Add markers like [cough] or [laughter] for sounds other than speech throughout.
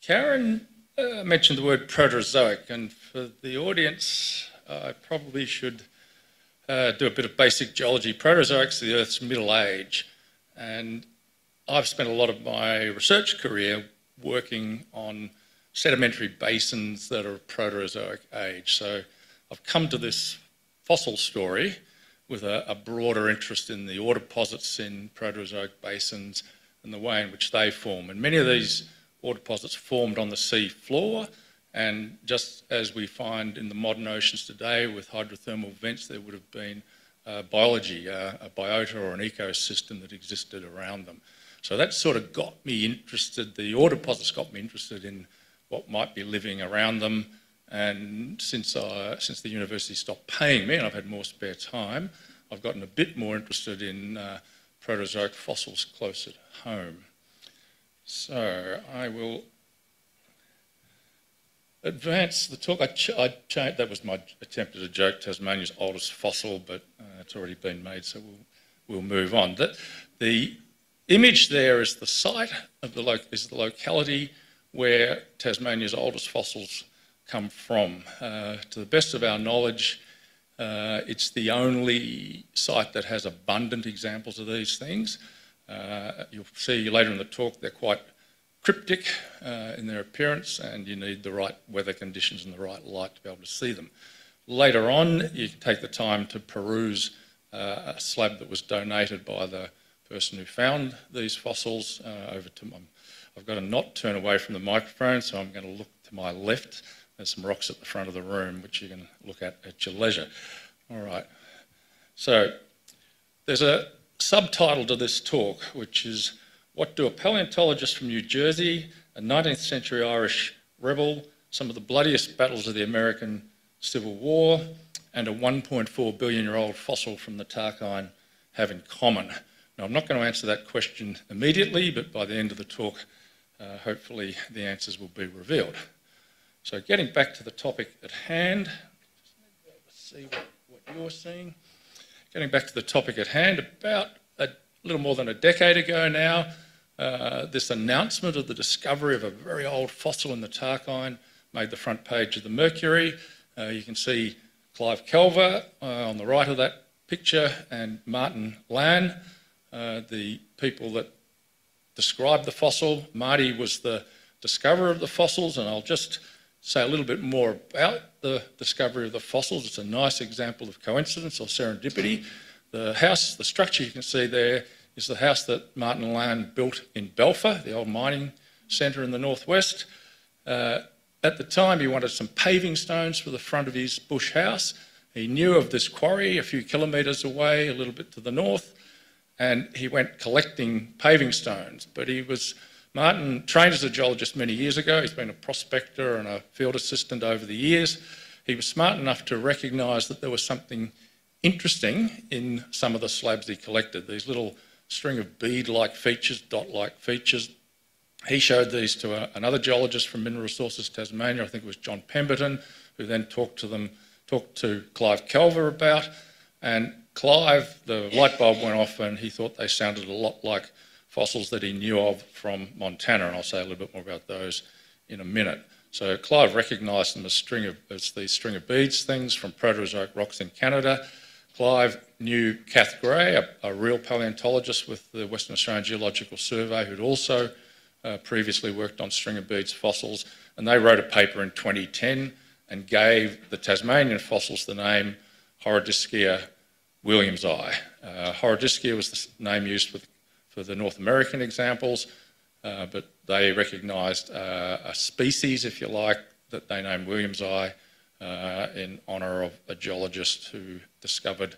Karen uh, mentioned the word Proterozoic, and for the audience, I probably should uh, do a bit of basic geology. Proterozoic's the Earth's middle age, and I've spent a lot of my research career working on sedimentary basins that are Proterozoic age. So I've come to this fossil story with a, a broader interest in the ore deposits in Proterozoic basins and the way in which they form. And many of these ore deposits formed on the sea floor. And just as we find in the modern oceans today with hydrothermal vents, there would have been uh, biology, uh, a biota or an ecosystem that existed around them. So that sort of got me interested, the ore deposits got me interested in what might be living around them. And since, I, since the university stopped paying me and I've had more spare time, I've gotten a bit more interested in uh, Proterozoic fossils close at home. So I will advance the talk. I, ch- I that was my attempt at a joke, Tasmania's oldest fossil, but uh, it's already been made, so we'll, we'll move on. The, the image there is the site of the is the locality where Tasmania's oldest fossils come from. Uh, to the best of our knowledge, uh, it's the only site that has abundant examples of these things. Uh, you'll see later in the talk they're quite cryptic uh, in their appearance and you need the right weather conditions and the right light to be able to see them. Later on, you can take the time to peruse uh, a slab that was donated by the person who found these fossils uh, over to my, I've got to not turn away from the microphone, so I'm going to look to my left. There's some rocks at the front of the room, which you can look at at your leisure. All right. So there's a subtitle to this talk, which is What Do a Paleontologist from New Jersey, a 19th century Irish rebel, some of the bloodiest battles of the American Civil War, and a 1.4 billion year old fossil from the Tarkine have in common? Now, I'm not going to answer that question immediately, but by the end of the talk, uh, hopefully the answers will be revealed. So, getting back to the topic at hand, see what, what you're seeing. Getting back to the topic at hand, about a little more than a decade ago now, uh, this announcement of the discovery of a very old fossil in the Tarkine made the front page of the Mercury. Uh, you can see Clive Calver uh, on the right of that picture and Martin Laan, uh, the people that described the fossil. Marty was the discoverer of the fossils, and I'll just say a little bit more about the discovery of the fossils. It's a nice example of coincidence or serendipity. The house, the structure you can see there is the house that Martin Laan built in Balfour, the old mining centre in the northwest. Uh, at the time, he wanted some paving stones for the front of his bush house. He knew of this quarry a few kilometres away, a little bit to the north, and he went collecting paving stones. But he was Martin trained as a geologist many years ago. He's been a prospector and a field assistant over the years. He was smart enough to recognise that there was something interesting in some of the slabs he collected, these little string of bead-like features, dot-like features. He showed these to a, another geologist from Mineral Resources Tasmania, I think it was John Pemberton, who then talked to them, talked to Clive Calver about, and Clive, the light bulb went off and he thought they sounded a lot like fossils that he knew of from Montana, and I'll say a little bit more about those in a minute. So Clive recognised them as, string of, as these string of beads things from Proterozoic rocks in Canada. Clive knew Kath Grey, a, a real paleontologist with the Western Australian Geological Survey, who'd also uh, previously worked on string of beads fossils, and they wrote a paper in 2010 and gave the Tasmanian fossils the name Horodyskia williamsi. Uh, Horodyskia was the name used for for the North American examples, uh, but they recognised uh, a species, if you like, that they named williamsi uh, in honour of a geologist who discovered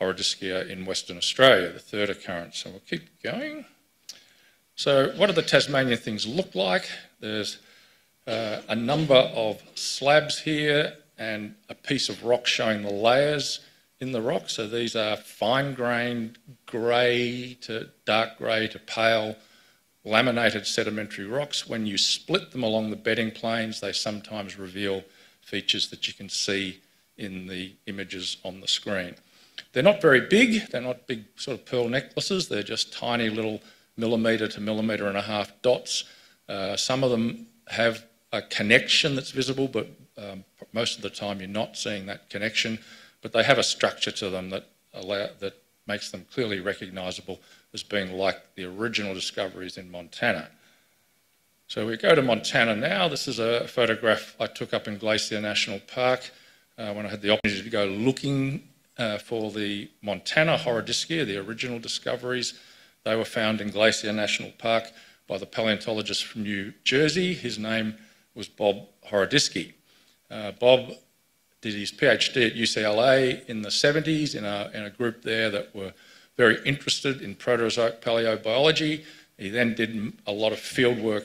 Horodyskia in Western Australia, the third occurrence. So we'll keep going. So what do the Tasmanian things look like? There's uh, a number of slabs here and a piece of rock showing the layers in the rock. So these are fine grained grey to dark grey to pale laminated sedimentary rocks. When you split them along the bedding planes, they sometimes reveal features that you can see in the images on the screen. They're not very big, they're not big sort of pearl necklaces, they're just tiny little millimetre to millimetre and a half dots. Uh, some of them have a connection that's visible, but um, most of the time you're not seeing that connection. But they have a structure to them that allow, that makes them clearly recognisable as being like the original discoveries in Montana. So we go to Montana now. This is a photograph I took up in Glacier National Park uh, when I had the opportunity to go looking uh, for the Montana Horodyskia, the original discoveries. They were found in Glacier National Park by the paleontologist from New Jersey. His name was Bob Horodyski. Uh, Bob did his PhD at UCLA in the 70s in a, in a group there that were very interested in Proterozoic paleobiology. He then did a lot of field work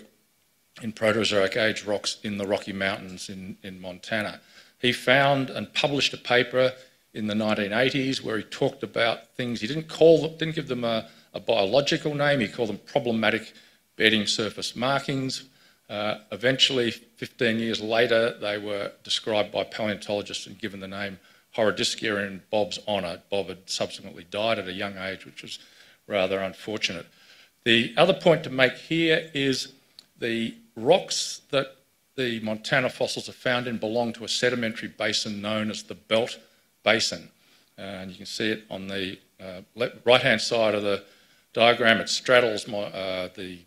in Proterozoic age rocks in the Rocky Mountains in, in Montana. He found and published a paper in the 1980s where he talked about things, he didn't call them, didn't give them a, a biological name, he called them problematic bedding surface markings. Uh, eventually, 15 years later, they were described by paleontologists and given the name Horodyskia in Bob's honour. Bob had subsequently died at a young age, which was rather unfortunate. The other point to make here is the rocks that the Montana fossils are found in belong to a sedimentary basin known as the Belt Basin. Uh, and you can see it on the uh, right-hand side of the diagram. It straddles uh, the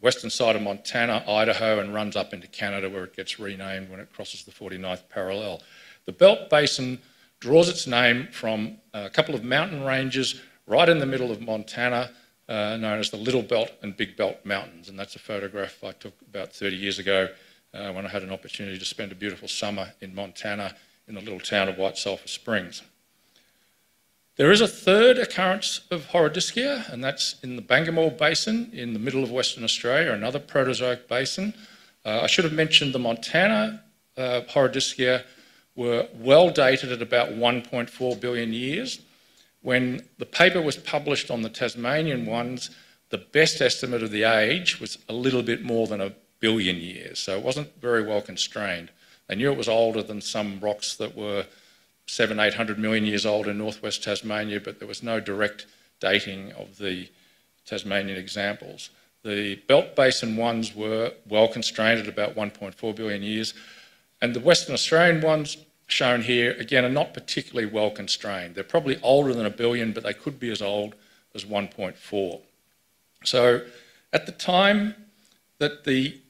western side of Montana, Idaho, and runs up into Canada where it gets renamed when it crosses the 49th parallel. The Belt Basin draws its name from a couple of mountain ranges right in the middle of Montana uh, known as the Little Belt and Big Belt Mountains. And that's a photograph I took about 30 years ago uh, when I had an opportunity to spend a beautiful summer in Montana in the little town of White Sulphur Springs. There is a third occurrence of Horodyskia, and that's in the Bangor Basin in the middle of Western Australia, another Proterozoic basin. Uh, I should have mentioned the Montana uh, were well dated at about 1.4 billion years. When the paper was published on the Tasmanian ones, the best estimate of the age was a little bit more than a billion years, so it wasn't very well constrained. They knew it was older than some rocks that were seven, eight hundred million years old in northwest Tasmania, but there was no direct dating of the Tasmanian examples. The belt basin ones were well constrained at about 1.4 billion years, and the Western Australian ones shown here, again, are not particularly well constrained. They're probably older than a billion, but they could be as old as 1.4. So at the time that the,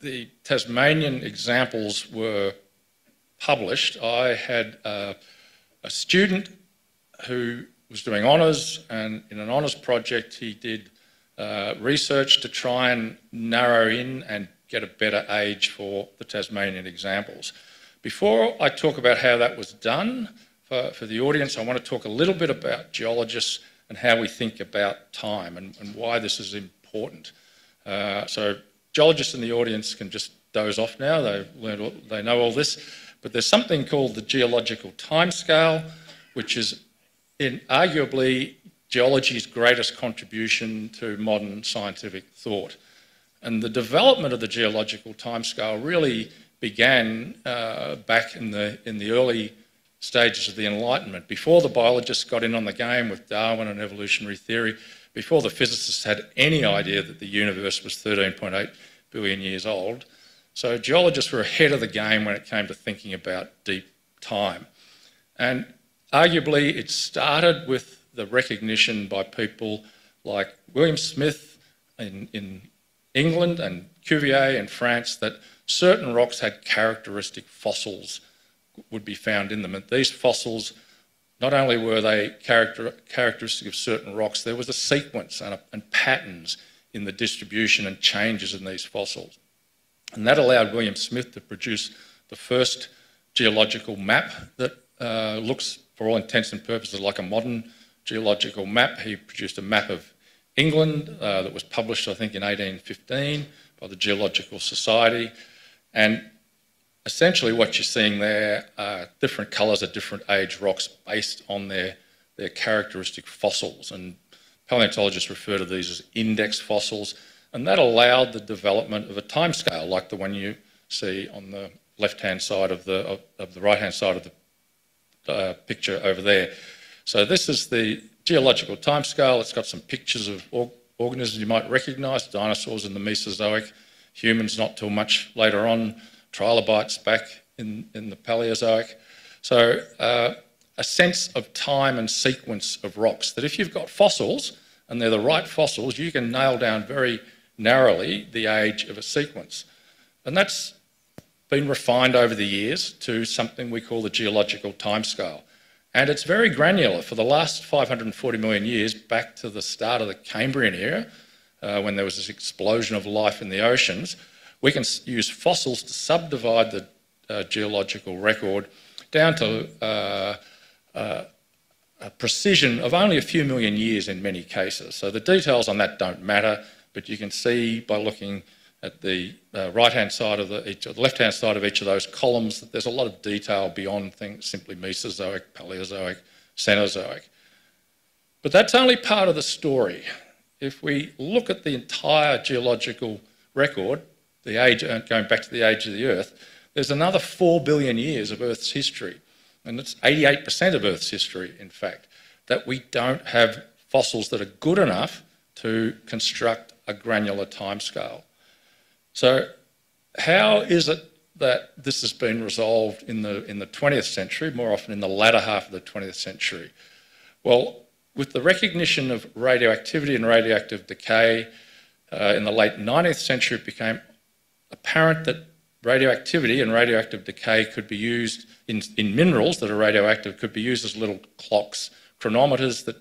the Tasmanian examples were published, I had uh, a student who was doing honours, and in an honours project, he did uh, research to try and narrow in and get a better age for the Tasmanian examples. Before I talk about how that was done for, for the audience, I want to talk a little bit about geologists and how we think about time and, and why this is important. Uh, so geologists in the audience can just doze off now. They've learned, all, they know all this. But there's something called the geological timescale, which is in arguably geology's greatest contribution to modern scientific thought. And the development of the geological timescale really began uh, back in the, in the early stages of the Enlightenment, before the biologists got in on the game with Darwin and evolutionary theory, before the physicists had any idea that the universe was 13.8 billion years old. So geologists were ahead of the game when it came to thinking about deep time. And arguably, it started with the recognition by people like William Smith in, in England and Cuvier in France that certain rocks had characteristic fossils would be found in them. And these fossils, not only were they character, characteristic of certain rocks, there was a sequence and, a, and, patterns in the distribution and changes in these fossils. And that allowed William Smith to produce the first geological map that uh, looks, for all intents and purposes, like a modern geological map. He produced a map of England uh, that was published, I think, in 1815 by the Geological Society. And essentially what you're seeing there are different colours of different age rocks based on their, their characteristic fossils. And paleontologists refer to these as index fossils. And that allowed the development of a timescale like the one you see on the left-hand side of the, of, of the right-hand side of the uh, picture over there. So this is the geological timescale. It's got some pictures of or organisms you might recognise, dinosaurs in the Mesozoic, humans not till much later on, trilobites back in, in the Paleozoic. So uh, a sense of time and sequence of rocks, that if you've got fossils and they're the right fossils, you can nail down very narrowly the age of a sequence. And that's been refined over the years to something we call the geological timescale. And it's very granular. For the last 540 million years, back to the start of the Cambrian era, uh, when there was this explosion of life in the oceans, we can use fossils to subdivide the uh, geological record down to uh, uh, a precision of only a few million years in many cases. So the details on that don't matter, but you can see by looking at the uh, right-hand side of the, each, the left-hand side of each of those columns that there's a lot of detail beyond things simply Mesozoic, Paleozoic, Cenozoic. But that's only part of the story. If we look at the entire geological record, the age, uh, going back to the age of the Earth, there's another 4 billion years of Earth's history, and it's 88% of Earth's history, in fact, that we don't have fossils that are good enough to construct a granular timescale. So how is it that this has been resolved in the, in the 20th century, more often in the latter half of the 20th century? Well, with the recognition of radioactivity and radioactive decay uh, in the late 19th century, it became apparent that radioactivity and radioactive decay could be used in, in minerals that are radioactive, could be used as little clocks, chronometers that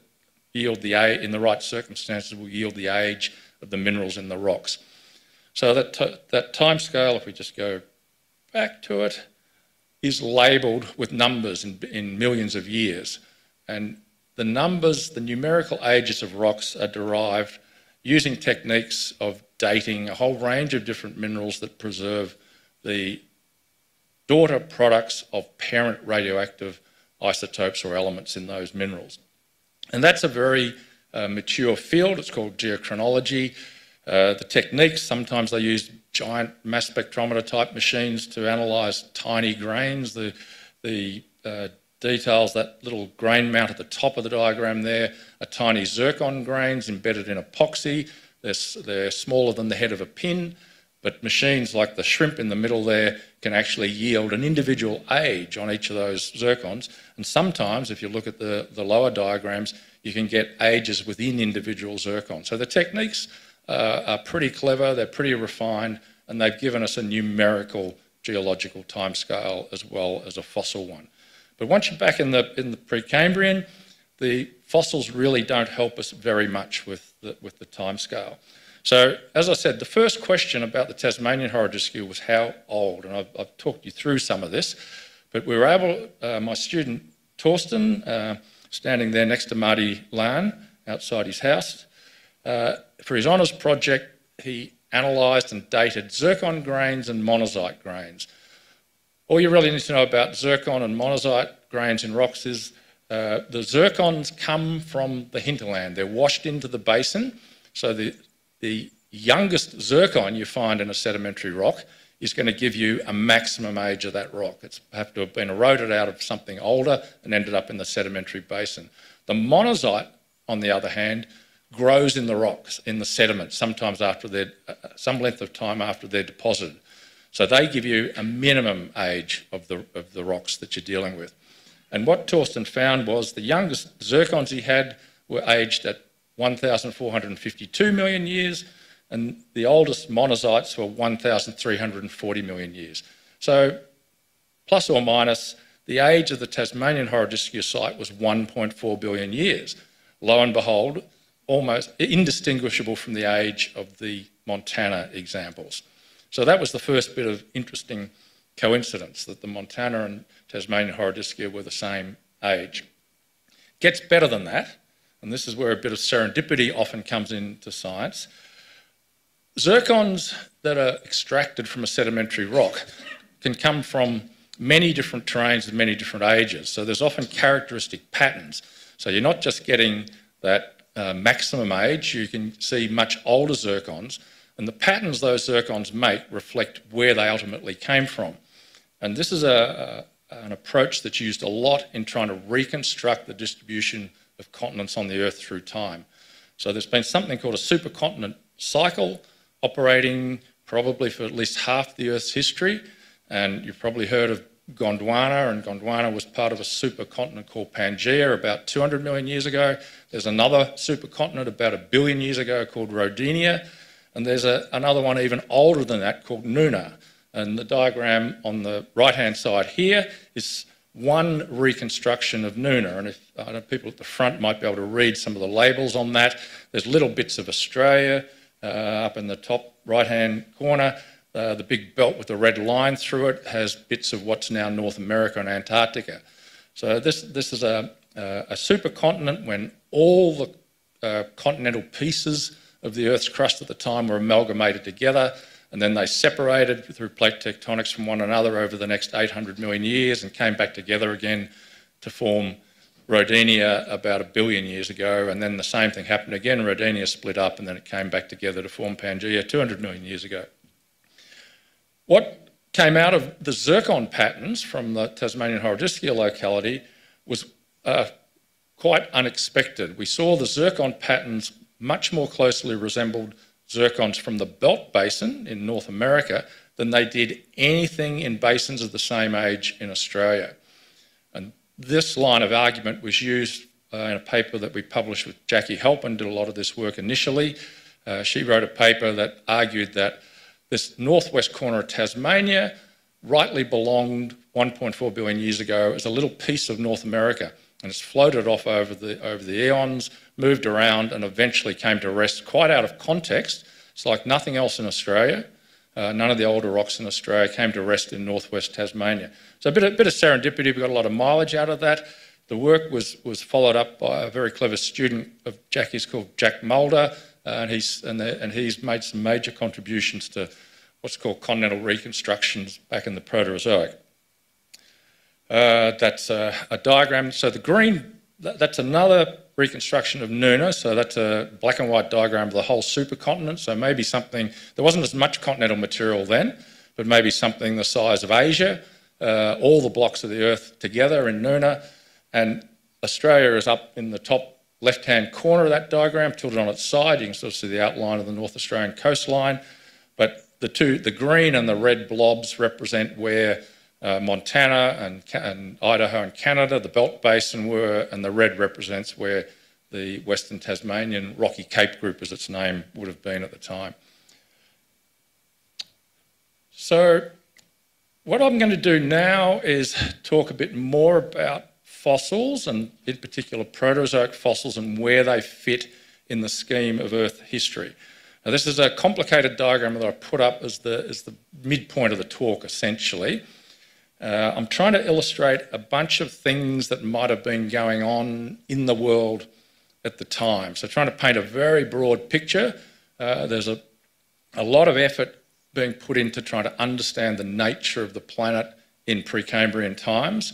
yield the age, in the right circumstances, will yield the age of the minerals in the rocks. So that, that time scale, if we just go back to it, is labelled with numbers in, in millions of years. And the numbers, the numerical ages of rocks are derived using techniques of dating a whole range of different minerals that preserve the daughter products of parent radioactive isotopes or elements in those minerals. And that's a very mature field. It's called geochronology. Uh, the techniques, sometimes they use giant mass spectrometer type machines to analyse tiny grains. The, the uh, details, that little grain mount at the top of the diagram there, are tiny zircon grains embedded in epoxy. They're, they're smaller than the head of a pin, but machines like the shrimp in the middle there can actually yield an individual age on each of those zircons. And sometimes, if you look at the, the lower diagrams, you can get ages within individual zircons. So the techniques uh, are pretty clever, they're pretty refined, and they've given us a numerical geological timescale as well as a fossil one. But once you're back in the, in the Precambrian, the fossils really don't help us very much with the, with the timescale. So, as I said, the first question about the Tasmanian horrodiscule was how old, and I've, I've, talked you through some of this, but we were able, uh, my student Torsten, uh, standing there next to Marty Laan outside his house, uh, for his honours project, he analysed and dated zircon grains and monazite grains. All you really need to know about zircon and monazite grains in rocks is uh, the zircons come from the hinterland. They're washed into the basin. So the, the youngest zircon you find in a sedimentary rock is going to give you a maximum age of that rock. It's have to have been eroded out of something older and ended up in the sedimentary basin. The monazite, on the other hand, grows in the rocks, in the sediment, sometimes after uh, some length of time after they're deposited. So they give you a minimum age of the, of the rocks that you're dealing with. And what Torsten found was the youngest zircons he had were aged at 1,452 million years, and the oldest monazites were 1,340 million years. So, plus or minus, the age of the Tasmanian Horodyskia site was 1.4 billion years. Lo and behold, almost indistinguishable from the age of the Montana examples. So that was the first bit of interesting coincidence that the Montana and Tasmanian horodyskia were the same age. Gets better than that, and this is where a bit of serendipity often comes into science. Zircons that are extracted from a sedimentary rock can come from many different terrains and many different ages. So there's often characteristic patterns. So you're not just getting that uh, maximum age, you can see much older zircons, and the patterns those zircons make reflect where they ultimately came from. And this is a, a, an approach that's used a lot in trying to reconstruct the distribution of continents on the Earth through time. So there's been something called a supercontinent cycle operating probably for at least half the Earth's history. And you've probably heard of Gondwana, and Gondwana was part of a supercontinent called Pangaea about 200 million years ago. There's another supercontinent about a billion years ago called Rodinia, and there's a, another one even older than that called Nuna. And the diagram on the right-hand side here is one reconstruction of Nuna. And if I know people at the front might be able to read some of the labels on that, there's little bits of Australia uh, up in the top right-hand corner. Uh, the big belt with the red line through it has bits of what's now North America and Antarctica. So this, this is a, a supercontinent when all the uh, continental pieces of the Earth's crust at the time were amalgamated together and then they separated through plate tectonics from one another over the next 800 million years and came back together again to form Rodinia about a billion years ago. And then the same thing happened again. Rodinia split up and then it came back together to form Pangaea 200 million years ago. What came out of the zircon patterns from the Tasmanian Horodyskia locality was uh, quite unexpected. We saw the zircon patterns much more closely resembled zircons from the Belt Basin in North America than they did anything in basins of the same age in Australia. This line of argument was used uh, in a paper that we published with Jackie Halpin, did a lot of this work initially. Uh, she wrote a paper that argued that this northwest corner of Tasmania rightly belonged 1.4 billion years ago as a little piece of North America and it's floated off over the, over the eons, moved around, and eventually came to rest quite out of context. It's like nothing else in Australia. Uh, none of the older rocks in Australia came to rest in northwest Tasmania. So a bit, of, bit of serendipity, we got a lot of mileage out of that. The work was, was followed up by a very clever student of Jackie's called Jack Mulder, uh, and, he's, and, the, and he's made some major contributions to what's called continental reconstructions back in the Proterozoic. Uh, that's a, a, diagram. So the green, that, that's another reconstruction of Nuna. So that's a black and white diagram of the whole supercontinent. So maybe something, there wasn't as much continental material then, but maybe something the size of Asia, uh, all the blocks of the Earth together in Nuna. And Australia is up in the top left-hand corner of that diagram, tilted on its side. You can sort of see the outline of the North Australian coastline. But the two, the green and the red blobs represent where uh, Montana and, and, Idaho and Canada, the Belt Basin were, and the red represents where the Western Tasmanian Rocky Cape Group, as its name would have been at the time. So, what I'm going to do now is talk a bit more about fossils, and in particular Proterozoic fossils, and where they fit in the scheme of Earth history. Now, this is a complicated diagram that I put up as the, as the midpoint of the talk, essentially. Uh, I'm trying to illustrate a bunch of things that might have been going on in the world at the time. So, trying to paint a very broad picture. Uh, there's a, a lot of effort being put into trying to understand the nature of the planet in Precambrian times.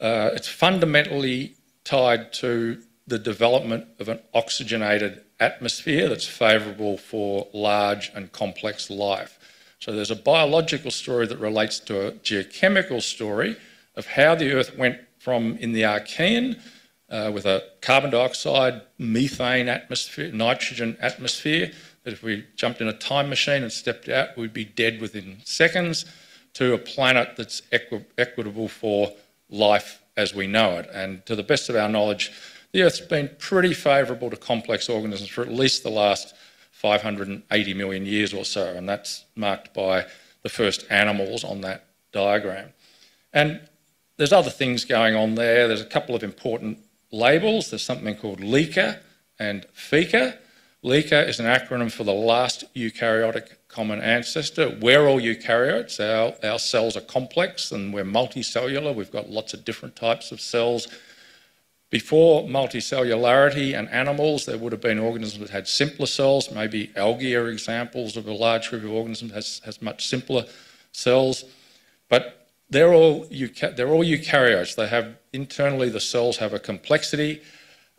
Uh, it's fundamentally tied to the development of an oxygenated atmosphere that's favourable for large and complex life. So there's a biological story that relates to a geochemical story of how the Earth went from in the Archean uh, with a carbon dioxide, methane atmosphere, nitrogen atmosphere, that if we jumped in a time machine and stepped out, we'd be dead within seconds, to a planet that's equi- equitable for life as we know it. And to the best of our knowledge, the Earth's been pretty favourable to complex organisms for at least the last 580 million years or so, and that's marked by the first animals on that diagram. And there's other things going on there. There's a couple of important labels. There's something called LECA and FECA. LECA is an acronym for the last eukaryotic common ancestor. We're all eukaryotes. Our, our cells are complex and we're multicellular. We've got lots of different types of cells before multicellularity and animals, there would have been organisms that had simpler cells. Maybe algae are examples of a large group of organisms that has, has much simpler cells. But they're all, they're all eukaryotes. They have internally the cells have a complexity.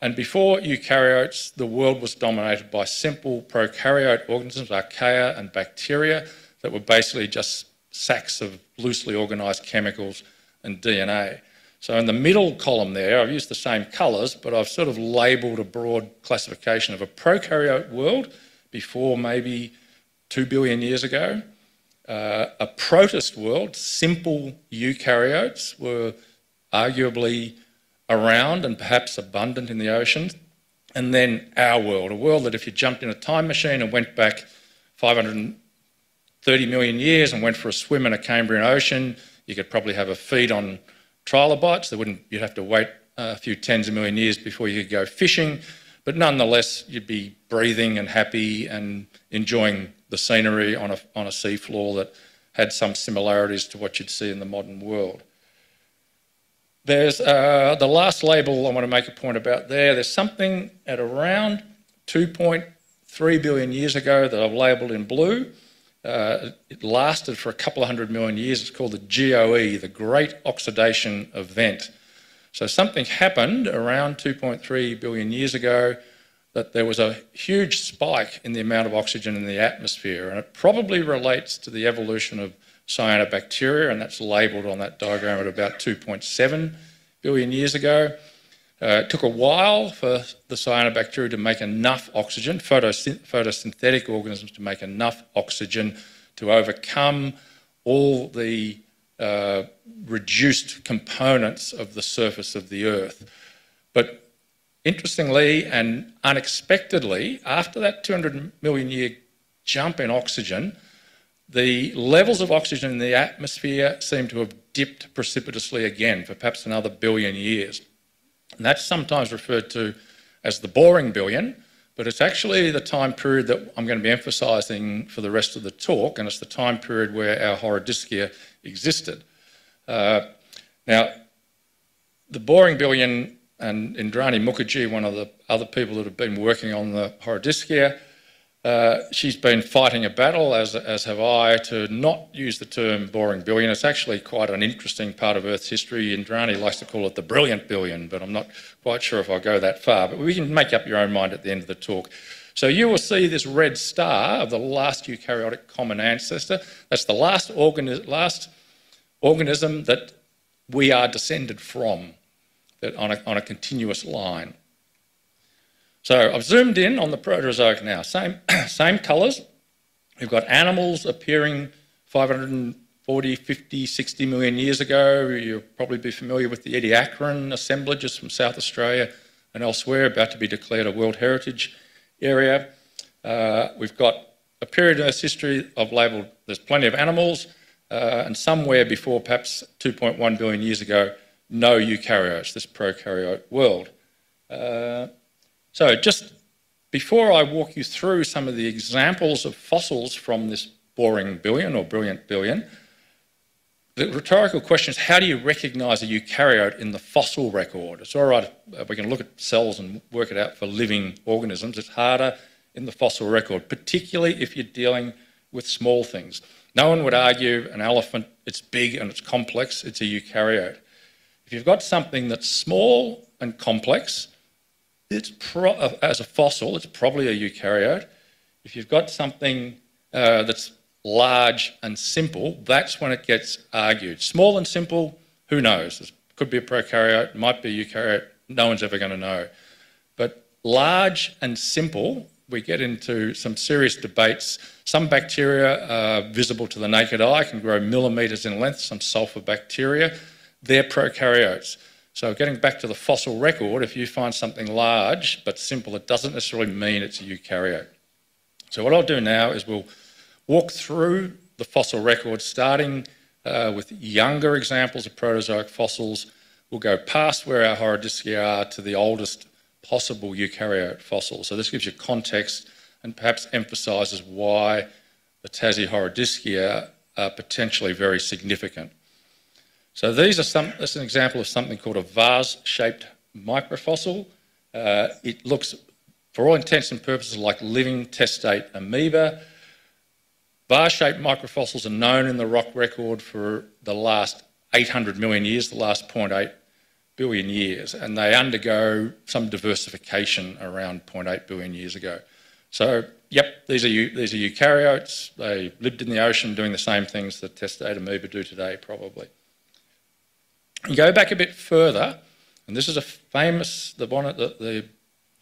And before eukaryotes, the world was dominated by simple prokaryote organisms, archaea and bacteria, that were basically just sacks of loosely organised chemicals and DNA. So in the middle column there, I've used the same colours, but I've sort of labelled a broad classification of a prokaryote world before maybe two billion years ago. Uh, a protist world, simple eukaryotes were arguably around and perhaps abundant in the oceans. And then our world, a world that if you jumped in a time machine and went back 530 million years and went for a swim in a Cambrian ocean, you could probably have a feed on trilobites. There wouldn't, you'd have to wait a few tens of million years before you could go fishing. But nonetheless, you'd be breathing and happy and enjoying the scenery on a, on a seafloor that had some similarities to what you'd see in the modern world. There's uh, the last label I want to make a point about there. There's something at around 2.3 billion years ago that I've labelled in blue. Uh, it lasted for a couple of hundred million years. It's called the GOE, the Great Oxidation Event. So something happened around 2.3 billion years ago that there was a huge spike in the amount of oxygen in the atmosphere, and it probably relates to the evolution of cyanobacteria, and that's labelled on that diagram at about 2.7 billion years ago. Uh, it took a while for the cyanobacteria to make enough oxygen, photosynthetic organisms to make enough oxygen to overcome all the uh, reduced components of the surface of the Earth. But Interestingly and unexpectedly, after that 200 million year jump in oxygen, the levels of oxygen in the atmosphere seem to have dipped precipitously again for perhaps another billion years. And that's sometimes referred to as the boring billion, but it's actually the time period that I'm going to be emphasising for the rest of the talk, and it's the time period where our Horodyskia existed. Uh, now, the boring billion and Indrani Mukherjee, one of the other people that have been working on the Horodyskia, uh, she's been fighting a battle, as, as have I, to not use the term boring billion. It's actually quite an interesting part of Earth's history. Indrani likes to call it the brilliant billion, but I'm not quite sure if I'll go that far. But we can make up your own mind at the end of the talk. So you will see this red star of the last eukaryotic common ancestor. That's the last, organi last organism that we are descended from that on a, on a continuous line. So I've zoomed in on the Proterozoic now. Same, [clears throat] same colours. We've got animals appearing 540, 50, 60 million years ago. You'll probably be familiar with the Ediacaran assemblages from South Australia and elsewhere, about to be declared a World Heritage Area. Uh, we've got a period in Earth's history I've labelled, there's plenty of animals, uh, and somewhere before perhaps 2.1 billion years ago, no eukaryotes, this prokaryote world. Uh, so just before I walk you through some of the examples of fossils from this boring billion or brilliant billion, the rhetorical question is how do you recognise a eukaryote in the fossil record? It's all right, we can look at cells and work it out for living organisms. It's harder in the fossil record, particularly if you're dealing with small things. No one would argue an elephant, it's big and it's complex, it's a eukaryote. If you've got something that's small and complex, it's uh, as a fossil, it's probably a eukaryote. If you've got something uh, that's large and simple, that's when it gets argued. Small and simple, who knows? It could be a prokaryote, might be a eukaryote, no one's ever going to know. But large and simple, we get into some serious debates. Some bacteria are visible to the naked eye, can grow millimetres in length, some sulfur bacteria they're prokaryotes. So getting back to the fossil record, if you find something large but simple, it doesn't necessarily mean it's a eukaryote. So what I'll do now is we'll walk through the fossil record, starting uh, with younger examples of Proterozoic fossils. We'll go past where our Horodyskia are to the oldest possible eukaryote fossil. So this gives you context and perhaps emphasises why the Tassie Horodyskia are potentially very significant. So these are some, this is an example of something called a vase-shaped microfossil. Uh, it looks, for all intents and purposes, like living testate amoeba. Vase-shaped microfossils are known in the rock record for the last 800 million years, the last 0.8 billion years, and they undergo some diversification around 0.8 billion years ago. So, yep, these are, these are eukaryotes. They lived in the ocean doing the same things that testate amoeba do today, probably. You go back a bit further, and this is a famous, the, the, the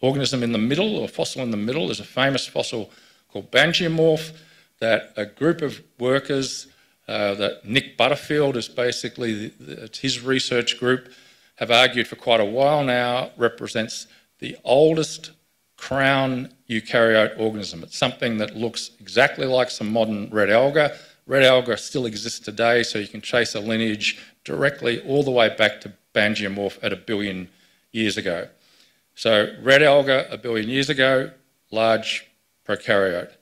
organism in the middle, or fossil in the middle, is a famous fossil called Bangiomorph. that a group of workers uh, that Nick Butterfield is basically the, his research group have argued for quite a while now represents the oldest crown eukaryote organism. It's something that looks exactly like some modern red alga. Red alga still exists today, so you can trace a lineage directly all the way back to Bangiomorph at a billion years ago. So red alga a billion years ago, large prokaryote.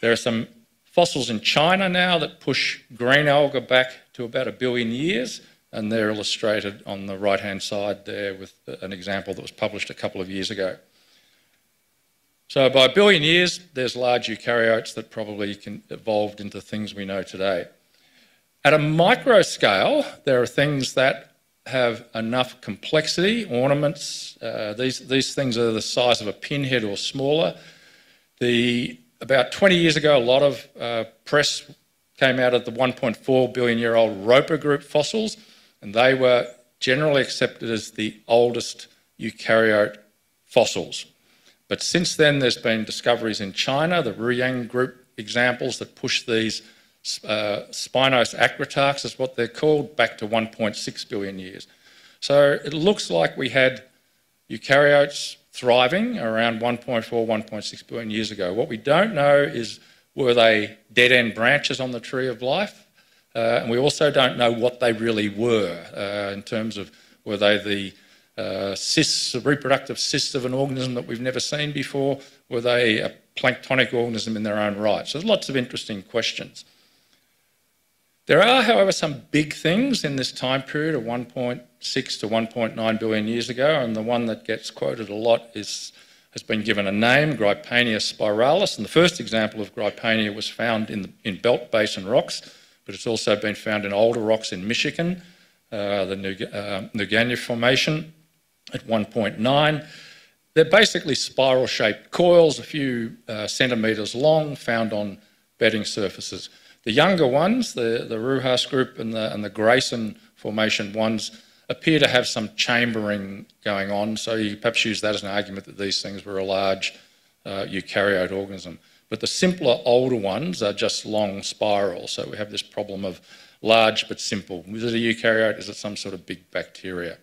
There are some fossils in China now that push green alga back to about a billion years, and they're illustrated on the right-hand side there with an example that was published a couple of years ago. So by a billion years, there's large eukaryotes that probably can evolved into things we know today. At a micro scale, there are things that have enough complexity, ornaments. Uh, these, these things are the size of a pinhead or smaller. The, about 20 years ago, a lot of uh, press came out of the 1.4 billion year old Roper group fossils, and they were generally accepted as the oldest eukaryote fossils. But since then, there's been discoveries in China, the Ruyang group examples that push these uh, Spinos is what they're called, back to 1.6 billion years. So it looks like we had eukaryotes thriving around 1.4, 1.6 billion years ago. What we don't know is were they dead end branches on the tree of life? Uh, and we also don't know what they really were uh, in terms of were they the uh, cysts, a reproductive cyst of an organism that we've never seen before? Were they a planktonic organism in their own right? So there's lots of interesting questions. There are, however, some big things in this time period of 1.6 to 1.9 billion years ago, and the one that gets quoted a lot is, has been given a name, Grypania spiralis, and the first example of Grypania was found in, the, in belt basin rocks, but it's also been found in older rocks in Michigan, uh, the Negaunee uh, Formation, at 1.9. They're basically spiral shaped coils, a few uh, centimetres long, found on bedding surfaces. The younger ones, the, the Ruhas group and the, and the Greyson Formation ones, appear to have some chambering going on, so you perhaps use that as an argument that these things were a large uh, eukaryote organism. But the simpler, older ones are just long spirals, so we have this problem of large but simple. Is it a eukaryote? Is it some sort of big bacteria?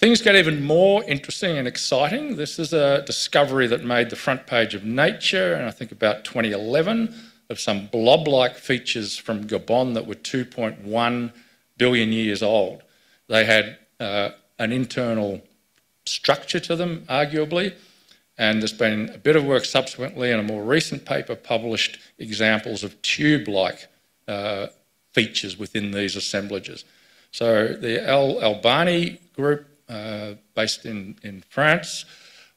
Things get even more interesting and exciting. This is a discovery that made the front page of Nature, and I think about 2011, of some blob like features from Gabon that were 2.1 billion years old. They had uh, an internal structure to them, arguably, and there's been a bit of work subsequently in a more recent paper published examples of tube like uh, features within these assemblages. So the El Albani group uh, based in, in France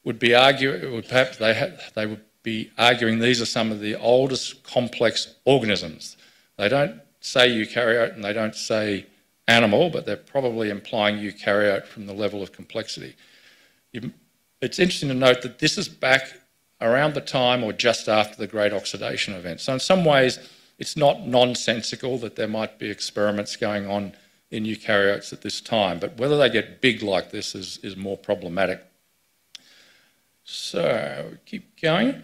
would be arguing, would perhaps they, ha- they would be arguing these are some of the oldest complex organisms. They don't say eukaryote and they don't say animal, but they're probably implying eukaryote from the level of complexity. It's interesting to note that this is back around the time or just after the Great Oxidation event. So in some ways, it's not nonsensical that there might be experiments going on in eukaryotes at this time, but whether they get big like this is, is more problematic. So, keep going.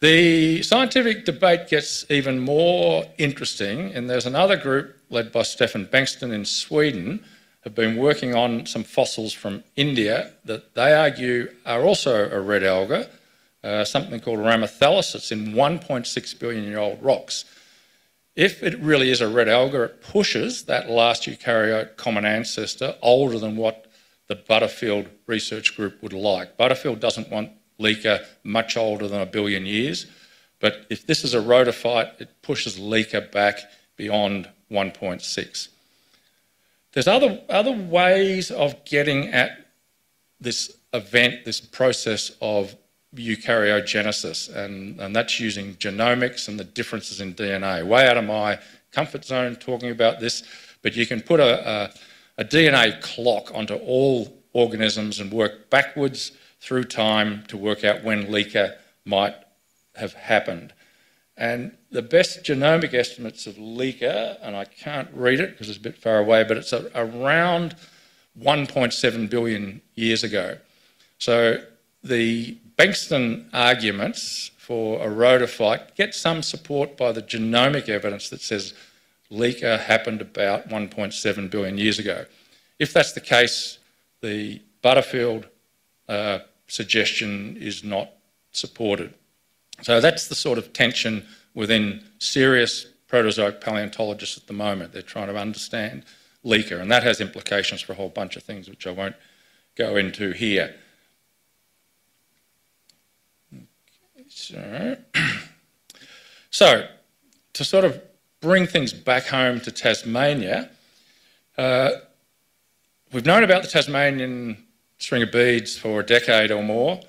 The scientific debate gets even more interesting, and there's another group led by Stefan Bengtsson in Sweden have been working on some fossils from India that they argue are also a red alga, uh, something called Ramathallus. It's in 1.6 billion year old rocks. If it really is a red alga, it pushes that last eukaryote common ancestor older than what the Butterfield research group would like. Butterfield doesn't want LECA much older than a billion years, but if this is a rhodophyte, it pushes LECA back beyond 1.6. There's other, other ways of getting at this event, this process of eukaryogenesis, and, and that's using genomics and the differences in DNA. Way out of my comfort zone talking about this, but you can put a, a, a DNA clock onto all organisms and work backwards through time to work out when LECA might have happened. And the best genomic estimates of LECA, and I can't read it because it's a bit far away, but it's a, around 1.7 billion years ago. So the Bengtson arguments for a rhodophyte get some support by the genomic evidence that says LECA happened about 1.7 billion years ago. If that's the case, the Butterfield uh, suggestion is not supported. So that's the sort of tension within serious Proterozoic paleontologists at the moment. They're trying to understand LECA, and that has implications for a whole bunch of things which I won't go into here. So, [clears throat] so to sort of bring things back home to Tasmania, uh, we've known about the Tasmanian string of beads for a decade or more.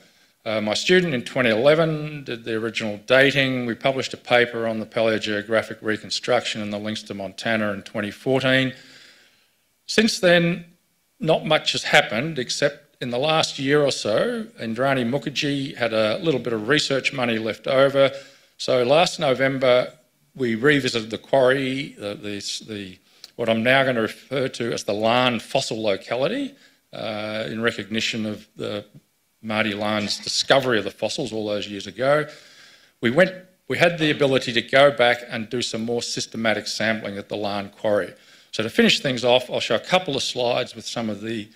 Uh, my student in 2011 did the original dating. We published a paper on the paleogeographic reconstruction and the links to Montana in 2014. Since then, not much has happened except in the last year or so, Indrani Mukherjee had a little bit of research money left over. So last November, we revisited the quarry, the, the, the what I'm now going to refer to as the Laan fossil locality, uh, in recognition of the Marty Laan's discovery of the fossils all those years ago. We went, we had the ability to go back and do some more systematic sampling at the Laan quarry. So to finish things off, I'll show a couple of slides with some of the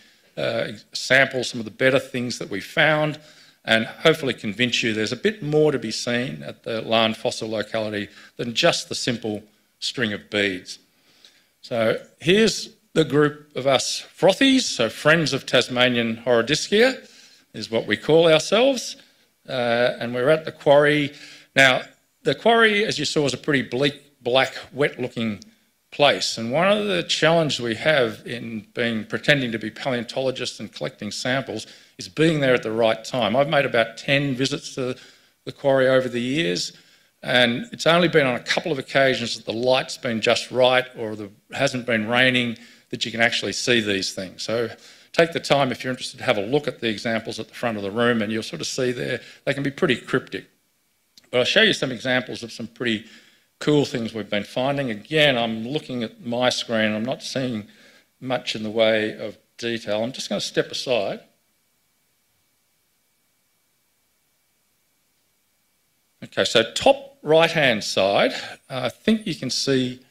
uh, samples, some of the better things that we found, and hopefully convince you there's a bit more to be seen at the Laan fossil locality than just the simple string of beads. So here's the group of us frothies, so friends of Tasmanian Horodyskia is what we call ourselves. Uh, and we're at the quarry. Now, the quarry, as you saw, is a pretty bleak, black, wet looking place. And one of the challenges we have in being pretending to be paleontologists and collecting samples is being there at the right time. I've made about 10 visits to the quarry over the years, and it's only been on a couple of occasions that the light's been just right or there hasn't been raining that you can actually see these things. So take the time if you're interested to have a look at the examples at the front of the room and you'll sort of see there, they can be pretty cryptic. But I'll show you some examples of some pretty cool things we've been finding. Again, I'm looking at my screen, I'm not seeing much in the way of detail. I'm just going to step aside. Okay, so top right-hand side, I think you can see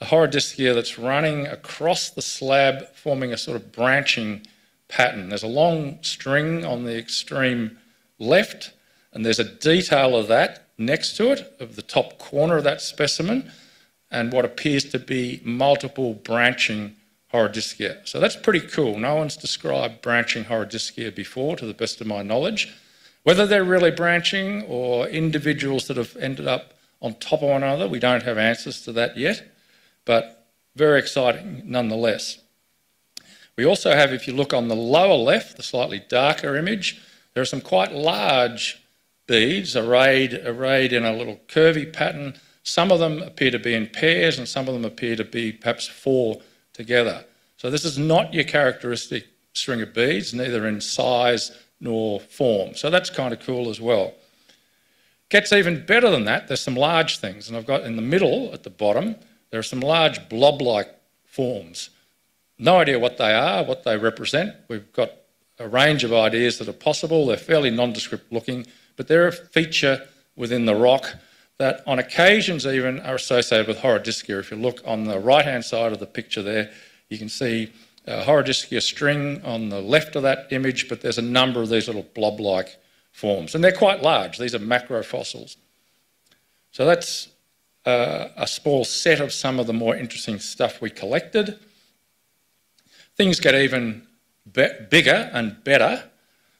a Horodyskia that's running across the slab, forming a sort of branching pattern. There's a long string on the extreme left, and there's a detail of that next to it, of the top corner of that specimen, and what appears to be multiple branching Horodyskia. So that's pretty cool. No one's described branching Horodyskia before, to the best of my knowledge. Whether they're really branching or individuals that have ended up on top of one another, we don't have answers to that yet, but very exciting nonetheless. We also have, if you look on the lower left, the slightly darker image, there are some quite large beads arrayed, arrayed in a little curvy pattern. Some of them appear to be in pairs and some of them appear to be perhaps four together. So this is not your characteristic string of beads, neither in size nor form. So that's kind of cool as well. Gets even better than that. There's some large things, and I've got in the middle at the bottom, there are some large blob-like forms. No idea what they are, what they represent. We've got a range of ideas that are possible. They're fairly nondescript looking, but they're a feature within the rock that on occasions even are associated with horodyskia. If you look on the right-hand side of the picture there, you can see a Horodyskia string on the left of that image, but there's a number of these little blob-like forms, and they're quite large. These are macrofossils. So that's uh, a small set of some of the more interesting stuff we collected. Things get even bigger and better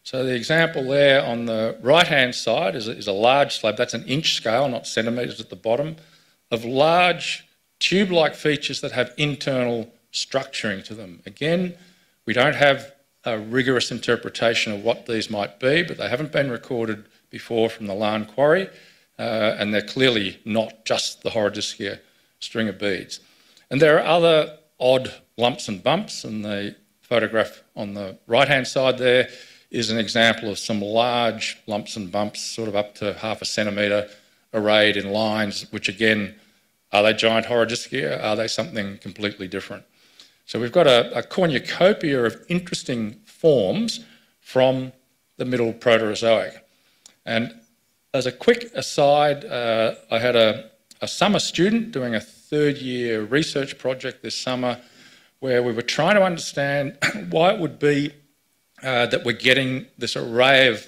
so the example there on the right-hand side is a, is a large slab, that's an inch scale, not centimetres at the bottom, of large tube-like features that have internal structuring to them. Again, we don't have a rigorous interpretation of what these might be, but they haven't been recorded before from the Laan quarry, uh, and they're clearly not just the Horodyskia string of beads. And there are other odd lumps and bumps, and the photograph on the right-hand side there is an example of some large lumps and bumps, sort of up to half a centimetre, arrayed in lines, which again, are they giant Horodyskia? Are they something completely different? So we've got a, a cornucopia of interesting forms from the Middle Proterozoic. And as a quick aside, uh, I had a, a summer student doing a third year research project this summer where we were trying to understand [coughs] why it would be uh, that we're getting this array of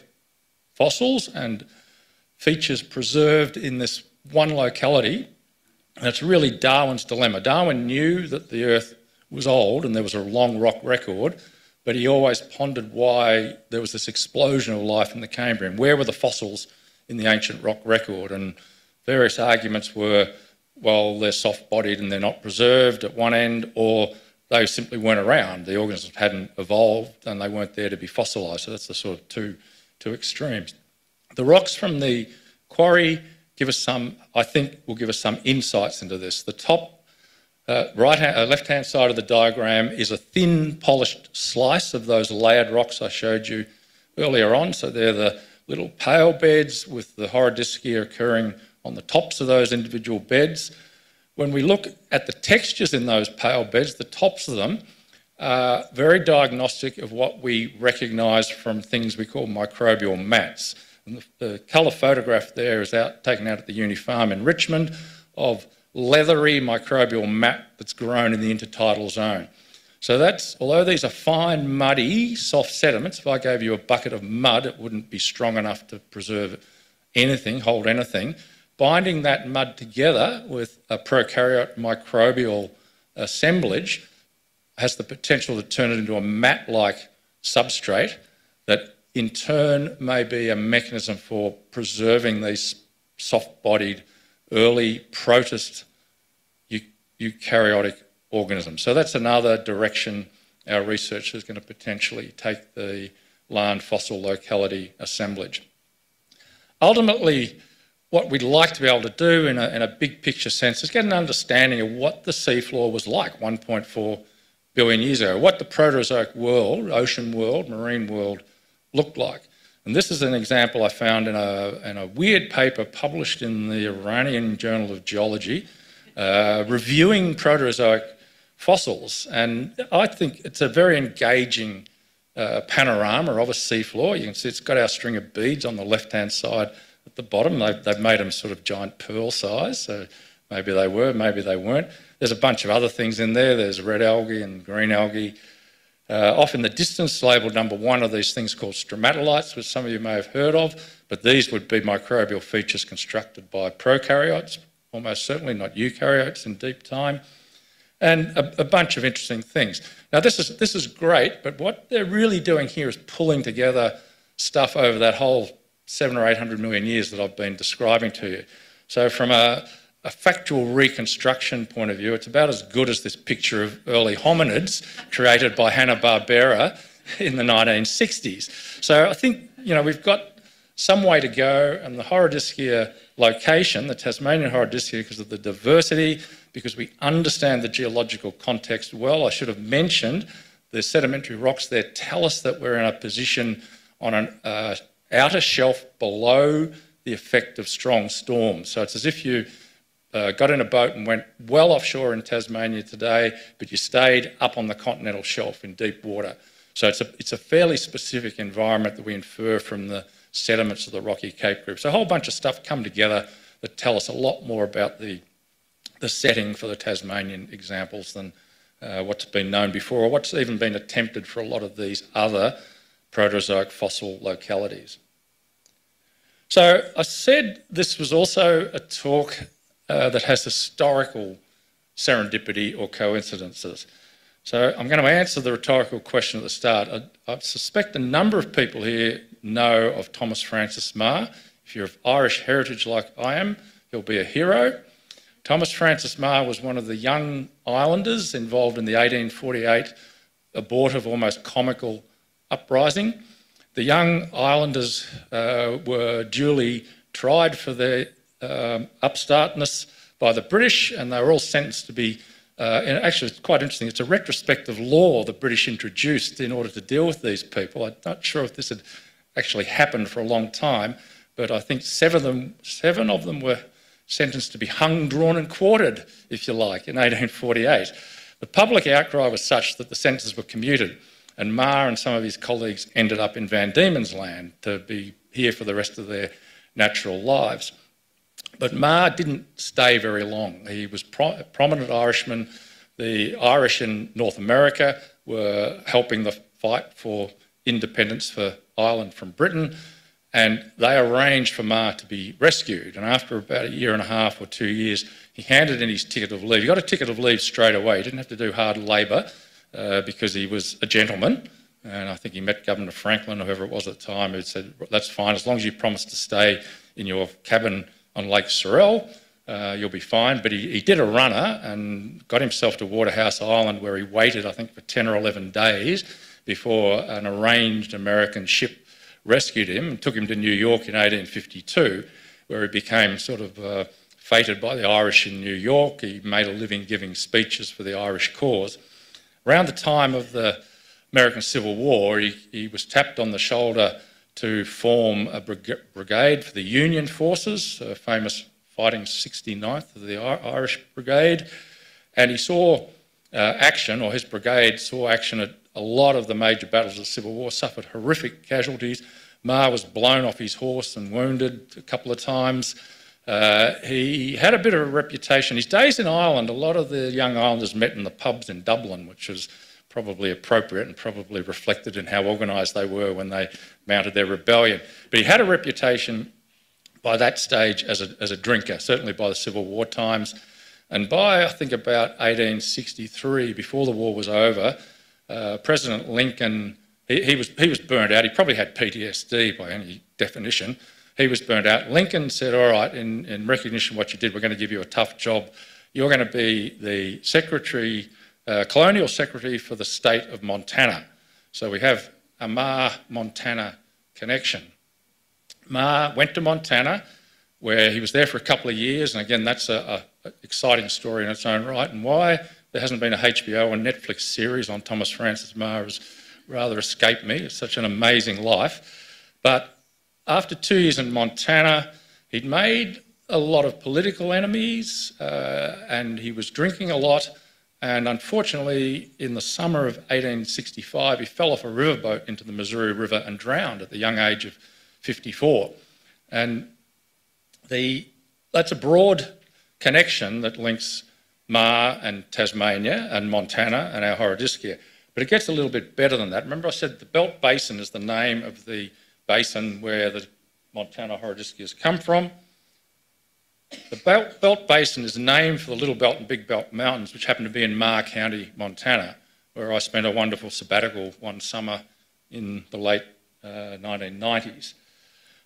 fossils and features preserved in this one locality. And it's really Darwin's dilemma. Darwin knew that the Earth was old and there was a long rock record, but he always pondered why there was this explosion of life in the Cambrian. Where were the fossils in the ancient rock record? And various arguments were, well, they're soft bodied and they're not preserved at one end, or they simply weren't around. The organisms hadn't evolved and they weren't there to be fossilised. So that's the sort of two, two extremes. The rocks from the quarry give us some, I think, will give us some insights into this. The top uh, right hand, uh, left hand side of the diagram is a thin polished slice of those layered rocks I showed you earlier on. So they're the little pale beds with the Horodyskia occurring on the tops of those individual beds. When we look at the textures in those pale beds, the tops of them are very diagnostic of what we recognise from things we call microbial mats. And the, the colour photograph there is out, taken out at the Uni Farm in Richmond of leathery microbial mat that's grown in the intertidal zone. So that's, although these are fine, muddy, soft sediments, if I gave you a bucket of mud, it wouldn't be strong enough to preserve anything, hold anything binding that mud together with a prokaryote microbial assemblage has the potential to turn it into a mat-like substrate that in turn may be a mechanism for preserving these soft-bodied early protist eukaryotic organisms. So that's another direction our research is going to potentially take the Laan fossil locality assemblage. Ultimately, what we'd like to be able to do in a, in a big picture sense is get an understanding of what the seafloor was like 1.4 billion years ago, what the Proterozoic world, ocean world, marine world looked like. And this is an example I found in a, in a weird paper published in the Iranian Journal of Geology, uh, reviewing Proterozoic fossils. And I think it's a very engaging uh, panorama of a seafloor. You can see it's got our string of beads on the left-hand side the bottom. They've, they've made them sort of giant pearl size, so maybe they were, maybe they weren't. There's a bunch of other things in there. There's red algae and green algae. Uh, off in the distance, labelled number one, are these things called stromatolites, which some of you may have heard of, but these would be microbial features constructed by prokaryotes, almost certainly not eukaryotes in deep time, and a, a bunch of interesting things. Now, this is, this is great, but what they're really doing here is pulling together stuff over that whole seven or 800 million years that I've been describing to you. So from a, a factual reconstruction point of view, it's about as good as this picture of early hominids created by Hanna-Barbera in the 1960s. So I think, you know, we've got some way to go and the Horodyskia location, the Tasmanian Horodyskia, because of the diversity, because we understand the geological context well. I should have mentioned the sedimentary rocks there tell us that we're in a position on an uh, outer shelf below the effect of strong storms. So it's as if you uh, got in a boat and went well offshore in Tasmania today, but you stayed up on the continental shelf in deep water. So it's a, it's a fairly specific environment that we infer from the sediments of the Rocky Cape Group. So a whole bunch of stuff come together that tell us a lot more about the, the setting for the Tasmanian examples than uh, what's been known before or what's even been attempted for a lot of these other Proterozoic fossil localities. So I said this was also a talk uh, that has historical serendipity or coincidences. So I'm going to answer the rhetorical question at the start. I, I suspect a number of people here know of Thomas Francis Meagher. If you're of Irish heritage like I am, he'll be a hero. Thomas Francis Meagher was one of the young Irelanders involved in the 1848 abortive, almost comical uprising. The young Irelanders uh, were duly tried for their um, upstartness by the British, and they were all sentenced to be. Uh, and actually, it's quite interesting. It's a retrospective law the British introduced in order to deal with these people. I'm not sure if this had actually happened for a long time, but I think seven of them, seven of them were sentenced to be hung, drawn, and quartered, if you like, in 1848. The public outcry was such that the sentences were commuted. And Meagher and some of his colleagues ended up in Van Diemen's Land to be here for the rest of their natural lives. But Meagher didn't stay very long. He was pro- a prominent Irishman. The Irish in North America were helping the fight for independence for Ireland from Britain, and they arranged for Meagher to be rescued. And after about a year and a half or two years, he handed in his ticket of leave. He got a ticket of leave straight away. He didn't have to do hard labour uh, because he was a gentleman. And I think he met Governor Franklin, whoever it was at the time, who said, That's fine, as long as you promise to stay in your cabin on Lake Sorell, uh, you'll be fine. But he, he did a runner and got himself to Waterhouse Island, where he waited, I think, for 10 or 11 days before an arranged American ship rescued him and took him to New York in 1852, where he became sort of uh, fated by the Irish in New York. He made a living giving speeches for the Irish cause. Around the time of the American Civil War, he, he was tapped on the shoulder to form a brigade for the Union forces, a famous fighting 69th of the Irish Brigade. And he saw uh, action, or his brigade saw action at a lot of the major battles of the Civil War, suffered horrific casualties. Meagher was blown off his horse and wounded a couple of times. Uh, he had a bit of a reputation. His days in Ireland, a lot of the young Irelanders met in the pubs in Dublin, which was probably appropriate and probably reflected in how organised they were when they mounted their rebellion. But he had a reputation by that stage as a, as a drinker, certainly by the Civil War times. And by, I think, about 1863, before the war was over, uh, President Lincoln, he, he, was, he was burned out. He probably had PTSD by any definition. He was burnt out. Lincoln said, All right, in, in recognition of what you did, we're going to give you a tough job. You're going to be the secretary, uh, colonial secretary for the state of Montana. So we have a Meagher Montana connection. Meagher went to Montana, where he was there for a couple of years, and again, that's an exciting story in its own right. And why there hasn't been a HBO or Netflix series on Thomas Francis Meagher has rather escaped me. It's such an amazing life. But after two years in Montana, he'd made a lot of political enemies uh, and he was drinking a lot. And unfortunately, in the summer of 1865, he fell off a riverboat into the Missouri River and drowned at the young age of 54. And the, that's a broad connection that links Meagher and Tasmania and Montana and our Horodyskia. But it gets a little bit better than that. Remember, I said the Belt Basin is the name of the basin where the Montana Horodyskias come from. The Belt, Belt Basin is named for the Little Belt and Big Belt Mountains, which happen to be in Meagher County, Montana, where I spent a wonderful sabbatical one summer in the late uh, 1990s.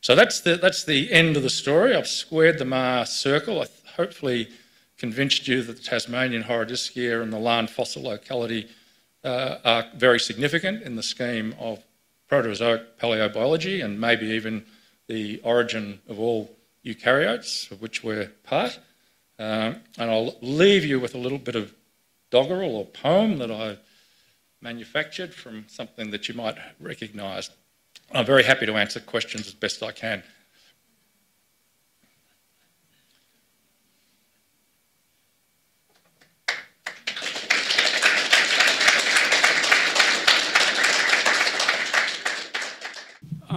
So that's the, that's the end of the story. I've squared the Meagher circle. I hopefully convinced you that the Tasmanian Horodyskia and the Laan fossil locality uh, are very significant in the scheme of Proterozoic paleobiology and maybe even the origin of all eukaryotes, of which we're part. Um, and I'll leave you with a little bit of doggerel or poem that I manufactured from something that you might recognise. I'm very happy to answer questions as best I can.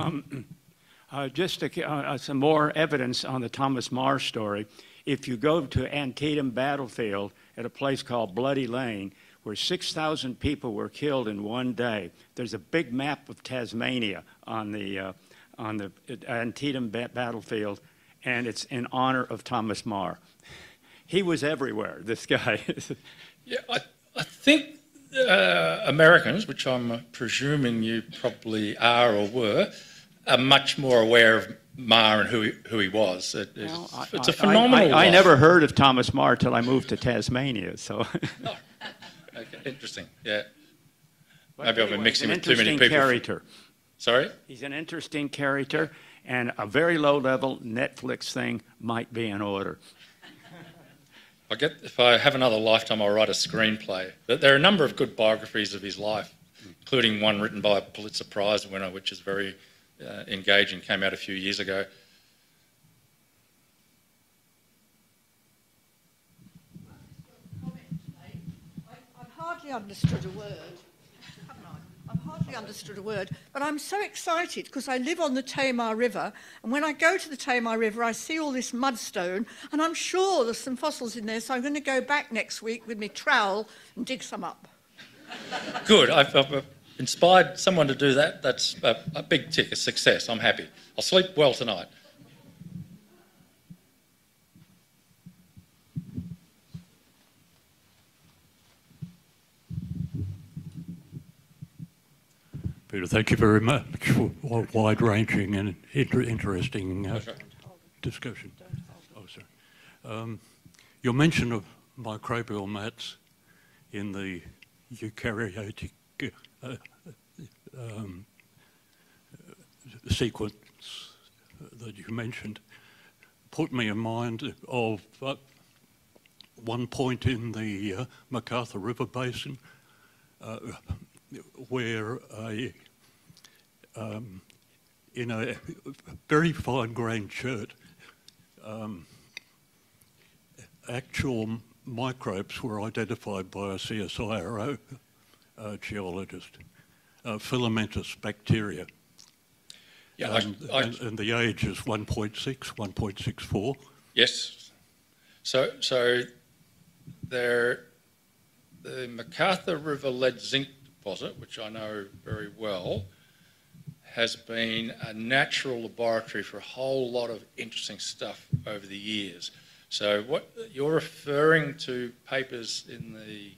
Um, uh, just to, uh, uh, some more evidence on the Thomas Meagher story. If you go to Antietam battlefield at a place called Bloody Lane, where 6,000 people were killed in one day, there's a big map of Tasmania on the, uh, on the Antietam ba battlefield, and it's in honor of Thomas Meagher. He was everywhere, this guy. [laughs] yeah, I, I think uh, Americans, which I'm presuming you probably are or were, are much more aware of Meagher and who he, who he was. It, well, it's, I, it's, a phenomenal. I, I, I, never heard of Thomas Meagher till I moved to Tasmania. So. [laughs] oh, okay, interesting. Yeah. But Maybe anyway, I've been mixing with too many people. Character. Sorry. He's an interesting character, and a very low-level Netflix thing might be in order. I get if I have another lifetime, I'll write a screenplay. There are a number of good biographies of his life, including one written by a Pulitzer Prize winner, which is very uh, engaging, came out a few years ago. I've hardly understood a word, haven't I? I've hardly hardly understood a word, but I'm so excited because I live on the Tamar River, and when I go to the Tamar River, I see all this mudstone, and I'm sure there's some fossils in there, so I'm going to go back next week with my trowel and dig some up. Good. I've, I've inspired someone to do that. That's a, a big tick, a success. I'm happy. I'll sleep well tonight. Peter, thank you very much for a wide-ranging and inter- interesting uh, discussion. Oh, sorry. Um, your mention of microbial mats in the eukaryotic uh, um, sequence that you mentioned put me in mind of uh, one point in the uh, McArthur River Basin uh, where a, um, in a very fine grained chert, um, actual microbes were identified by a CSIRO geologist, uh, filamentous bacteria. Yeah, I- and, I- and, and the age is 1.6, 1.64. Yes. So, so there, the McArthur River lead zinc deposit, which I know very well, has been a natural laboratory for a whole lot of interesting stuff over the years. So, what you're referring to papers in the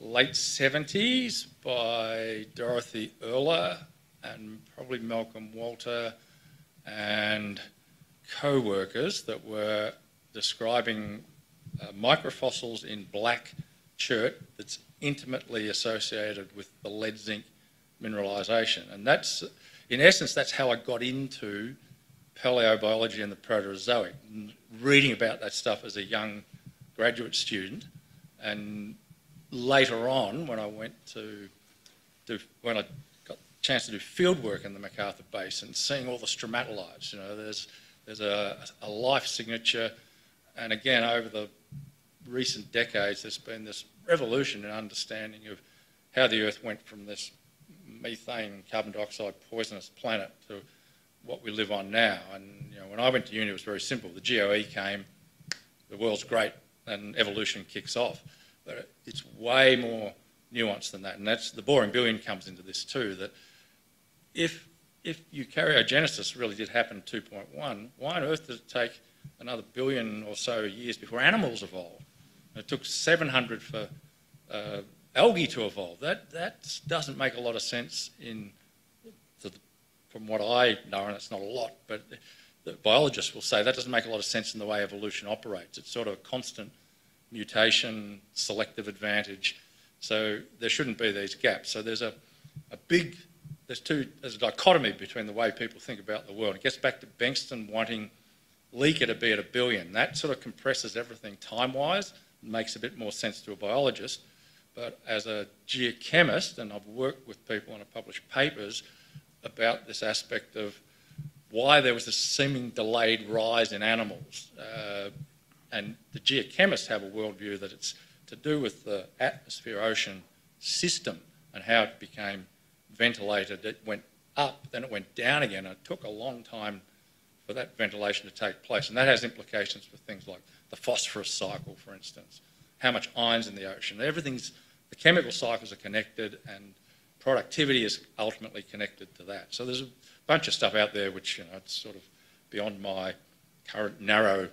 late 70s by Dorothy Oehler and probably Malcolm Walter and co-workers that were describing uh, microfossils in black chert that's intimately associated with the lead zinc mineralisation. And that's, in essence, that's how I got into paleobiology and the Proterozoic, reading about that stuff as a young graduate student. And later on, when I went to do, when I got a chance to do field work in the McArthur Basin, seeing all the stromatolites, you know, there's, there's a, a life signature. And again, over the recent decades, there's been this revolution in understanding of how the Earth went from this methane, carbon dioxide, poisonous planet to what we live on now. And you know, when I went to uni, it was very simple. The GOE came, the world's great, and evolution kicks off. But it's way more nuanced than that. And that's the boring billion comes into this too. That if if eukaryogenesis really did happen 2.1, why on earth did it take another billion or so years before animals evolved? It took 700 for uh, algae to evolve. That that doesn't make a lot of sense in the, from what I know, and it's not a lot, but the biologists will say that doesn't make a lot of sense in the way evolution operates. It's sort of a constant mutation, selective advantage. So there shouldn't be these gaps. So there's a, a big, there's two, there's a dichotomy between the way people think about the world. It gets back to Bengtson wanting LECA to be at a billion. That sort of compresses everything time-wise, makes a bit more sense to a biologist. But as a geochemist, and I've worked with people and I've published papers about this aspect of why there was a seeming delayed rise in animals. Uh, and the geochemists have a worldview that it's to do with the atmosphere ocean system and how it became ventilated. It went up, then it went down again. It took a long time for that ventilation to take place. And that has implications for things like the phosphorus cycle, for instance, how much iron's in the ocean. Everything's, the chemical cycles are connected and productivity is ultimately connected to that. So there's a bunch of stuff out there which, you know, it's sort of beyond my current narrow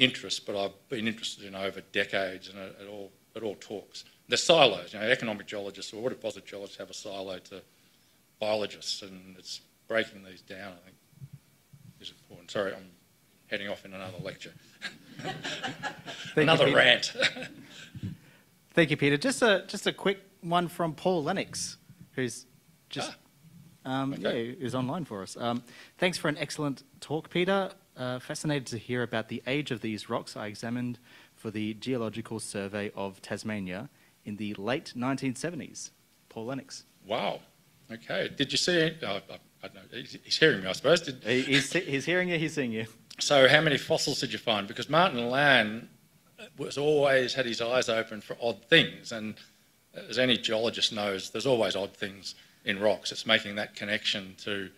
interest, but I've been interested in over decades and it, it all, it all talks. There's silos, you know, economic geologists or deposit geologists have a silo to biologists and it's breaking these down, I think, is important. Sorry, I'm heading off in another lecture. [laughs] You, another rant. [laughs] Thank you, Peter. Just a just a quick one from Paul Lennox, who's just um, okay. yeah, who's online for us. Um, thanks for an excellent talk, Peter. Uh, fascinated to hear about the age of these rocks I examined for the Geological Survey of Tasmania in the late 1970s. Paul Lennox. wow. Okay. Did you see? Oh, I, don't know. He's, hearing me, I suppose. Did, He's, he's hearing you. He's seeing you. So, how many fossils did you find? Because Martin Laan was always had his eyes open for odd things, and as any geologist knows, there's always odd things in rocks. It's making that connection to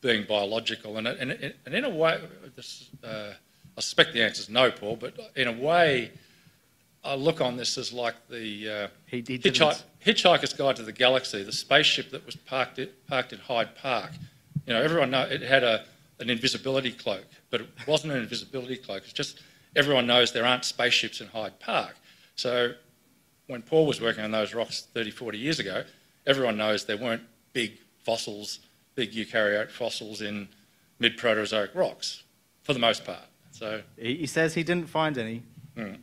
being biological. And, and, and in a way, this, uh, I suspect the answer is no, Paul, but in a way, I look on this as like the uh, didn't- Hitchhiker's Guide to the Galaxy, the spaceship that was parked at, parked in Hyde Park. You know, everyone know it had a, an invisibility cloak, but it wasn't an invisibility cloak. It's just everyone knows there aren't spaceships in Hyde Park. So when Paul was working on those rocks 30, 40 years ago, everyone knows there weren't big fossils, big eukaryote fossils in mid-Proterozoic rocks, for the most part. So He, he says he didn't find any. Mm.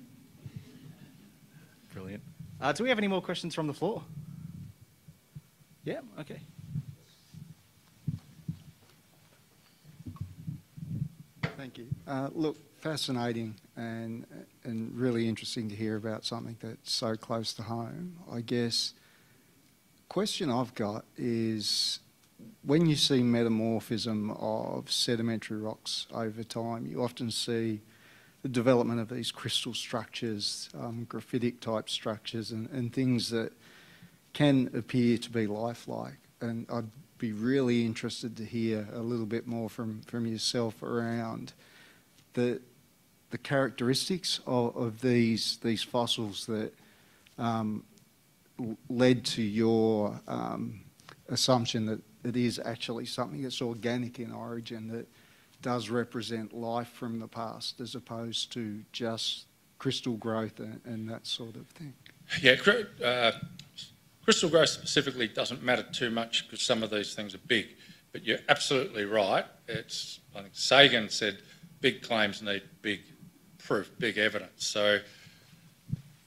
Brilliant. Uh, do we have any more questions from the floor? Yeah, okay. Thank you. Uh, look, fascinating and and really interesting to hear about something that's so close to home. I guess. Question I've got is when you see metamorphism of sedimentary rocks over time, you often see the development of these crystal structures, um, graphitic type structures, and, and things that can appear to be lifelike. And I'd be really interested to hear a little bit more from, from yourself around the the characteristics of, of these these fossils that um, led to your um, assumption that it is actually something that's organic in origin that does represent life from the past as opposed to just crystal growth and, and that sort of thing. Yeah, uh, crystal growth specifically doesn't matter too much because some of these things are big. But you're absolutely right. It's I think Sagan said big claims need big proof, big evidence. So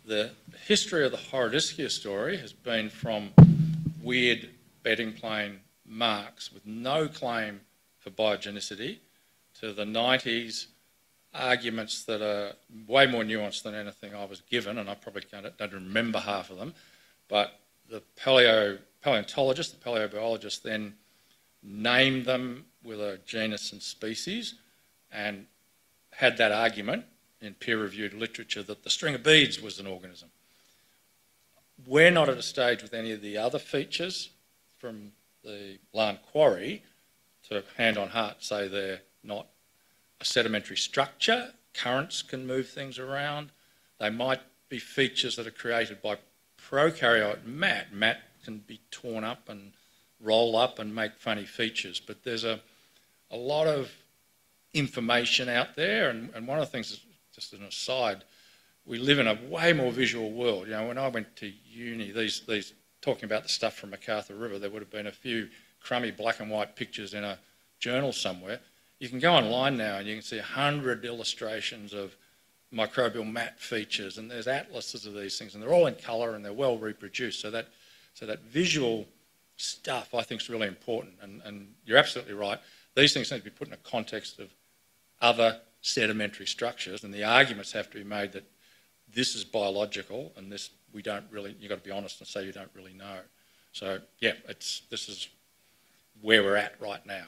the history of the Horodyskia story has been from weird bedding plane marks with no claim for biogenicity to the 90s arguments that are way more nuanced than anything I was given, and I probably don't remember half of them. But the paleo, paleontologist, the paleobiologist, then named them with a genus and species and had that argument in peer reviewed literature that the string of beads was an organism. We're not at a stage with any of the other features from the Laan Quarry to hand on heart say they're not a sedimentary structure. Currents can move things around. They might be features that are created by prokaryote mat. Mat can be torn up and roll up and make funny features. But there's a, a lot of information out there. And, and one of the things, just an aside, we live in a way more visual world. You know, when I went to uni, these, these talking about the stuff from McArthur River, there would have been a few crummy black and white pictures in a journal somewhere. You can go online now and you can see a hundred illustrations of microbial mat features, and there's atlases of these things, and they're all in colour and they're well reproduced. So that, so that visual stuff I think is really important. And, and you're absolutely right. These things need to be put in a context of other sedimentary structures, and the arguments have to be made that this is biological and this we don't really. You've got to be honest and say you don't really know. So yeah, it's this is where we're at right now.